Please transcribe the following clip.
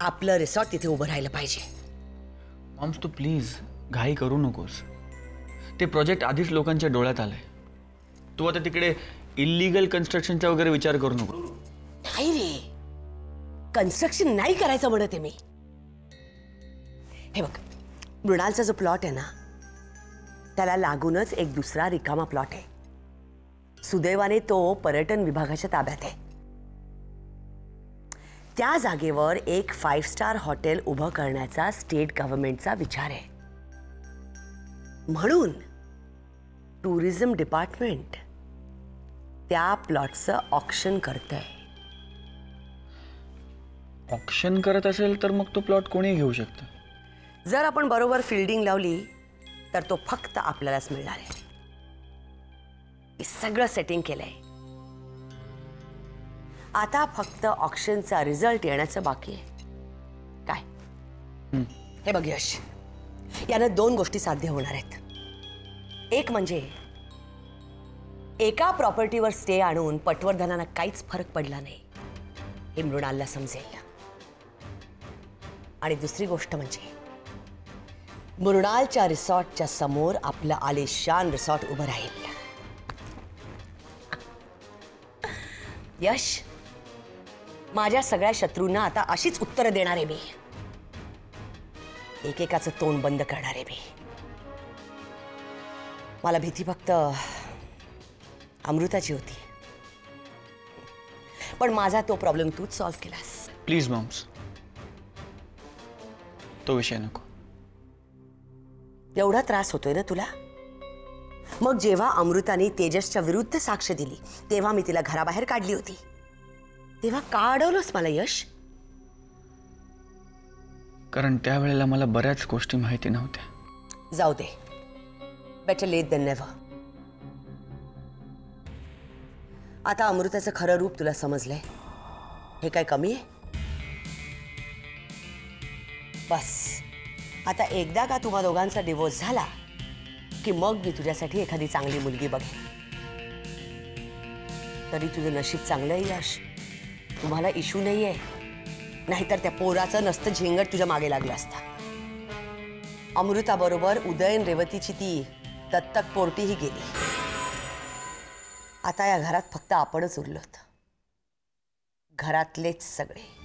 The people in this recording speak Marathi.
आपलं रिसॉर्ट तिथे उभं राहिलं पाहिजे. मॉम्स तू प्लीज घाई करू नकोस. ते प्रोजेक्ट आधीच लोकांच्या डोळ्यात आलंय. तू आता तिकडे इलिगल कन्स्ट्रक्शनचा वगैरे विचार करू नको. नाही रे. कन्स्ट्रक्शन नाही करायचं म्हणत आहे मी. हे बघ मृणालचा जो प्लॉट आहे ना त्याला लागूनच एक दुसरा रिकामा प्लॉट आहे. सुदैवाने तो पर्यटन विभागाच्या ताब्यात आहे. त्या जागेवर एक फाईव्ह स्टार हॉटेल उभं करण्याचा स्टेट गव्हर्नमेंटचा विचार आहे. म्हणून टुरिझम डिपार्टमेंट त्या प्लॉटचं ऑक्शन करतंय. ऑप्शन करत असेल तर मग तो प्लॉट कोणी घेऊ शकतं? जर आपण बरोबर फिल्डिंग लावली तर तो फक्त आपल्यालाच मिळणार आहे. हे सगळं सेटिंग केलंय. आता फक्त ऑप्शनचा रिझल्ट येण्याचं बाकी आहे. काय? हे बघ यश. यानं दोन गोष्टी साध्य होणार आहेत. एक म्हणजे एका प्रॉपर्टीवर स्टे आणून पटवर्धनाला काहीच फरक पडला नाही. हे मृणालला समजेल. आणि दुसरी गोष्ट म्हणजे मृणालच्या रिसॉर्टच्या समोर आपलं आलिशान रिसॉर्ट उभं राहील. यश? माझ्या सगळ्या शत्रूंना आता अशीच उत्तरं देणार आहे मी. एकेकाचं तोंड बंद करणार आहे मी. मला भीती फक्त अमृताची होती. पण माझा तो प्रॉब्लेम तूच सॉल्व्ह केलास. प्लीज मॉम्स तो विषय नको. एवढा त्रास होतोय ना तुला? मग जेव्हा अमृताने तेजसच्या विरुद्ध साक्ष दिली तेव्हा मी तिला घराबाहेर काढली होती. तेव्हा का अडवलंस मला यश? कारण त्यावेळेला मला बऱ्याच गोष्टी माहिती नव्हत्या. जाऊ दे. बेटर लेट देन नेव्हर आता अमृताचं खरं रूप तुला समजलंय. हे काय कमी आहे? बस. आता एकदा का तुम्हा दोघांचा डिवोर्स झाला की मग मी तुझ्यासाठी एखादी चांगली मुलगी बघेन. तरी तुझं नशीब चांगलं आहे यश. तुम्हाला इशू नाही आहे नाहीतर त्या पोराचं नसतं झेंगट तुझ्या मागे लागलं असता. अमृताबरोबर उदयन रेवतीची ती दत्तक पोरटीही गेली. आता या घरात फक्त आपणच उरलो घरातलेच सगळे.